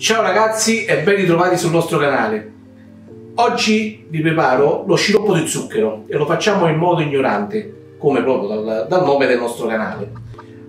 Ciao ragazzi e ben ritrovati sul nostro canale. Oggi vi preparo lo sciroppo di zucchero e lo facciamo in modo ignorante, come proprio dal, dal nome del nostro canale.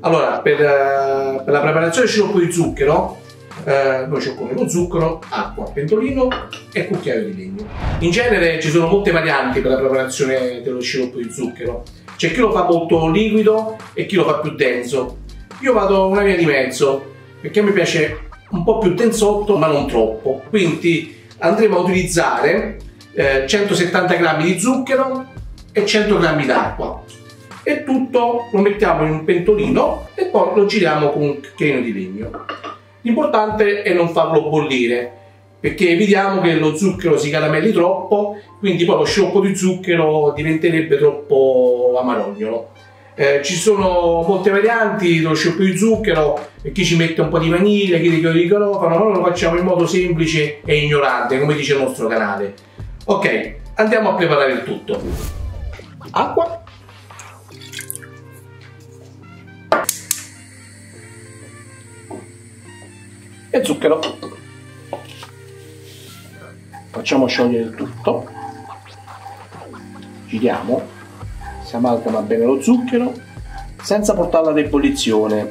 Allora, per, uh, per la preparazione del sciroppo di zucchero, uh, noi ci occorre lo zucchero, acqua, pentolino e cucchiaio di legno. In genere ci sono molte varianti per la preparazione dello sciroppo di zucchero. C'è chi lo fa molto liquido e chi lo fa più denso. Io vado una via di mezzo, perché mi piace un po' più densotto ma non troppo. Quindi andremo a utilizzare eh, 170 g di zucchero e 100 g d'acqua. E tutto lo mettiamo in un pentolino e poi lo giriamo con un cucchiaino di legno. L'importante è non farlo bollire perché evitiamo che lo zucchero si caramelli troppo quindi poi lo sciroppo di zucchero diventerebbe troppo amarognolo eh, ci sono molte varianti dello sciroppo di zucchero, chi ci mette un po' di vaniglia, chi di chiodo di garofano, noi lo facciamo in modo semplice e ignorante, come dice il nostro canale. Ok, andiamo a preparare il tutto. Acqua. E zucchero. Facciamo sciogliere il tutto. Giriamo si amalgama bene lo zucchero senza portarla ad ebollizione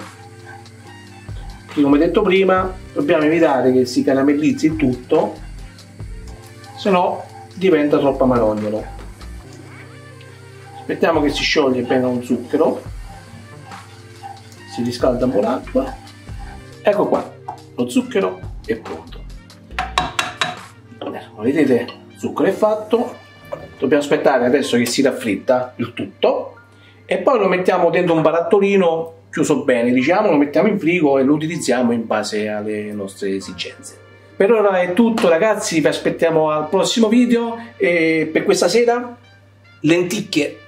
come detto prima dobbiamo evitare che si caramellizzi il tutto se no diventa troppo amarognolo. Aspettiamo che si scioglie bene lo zucchero si riscalda un po' l'acqua. Ecco qua lo zucchero è pronto. Vedete il zucchero è fatto dobbiamo aspettare adesso che si raffritta il tutto e poi lo mettiamo dentro un barattolino chiuso bene diciamo lo mettiamo in frigo e lo utilizziamo in base alle nostre esigenze. Per ora è tutto ragazzi vi aspettiamo al prossimo video e per questa sera? Lenticchie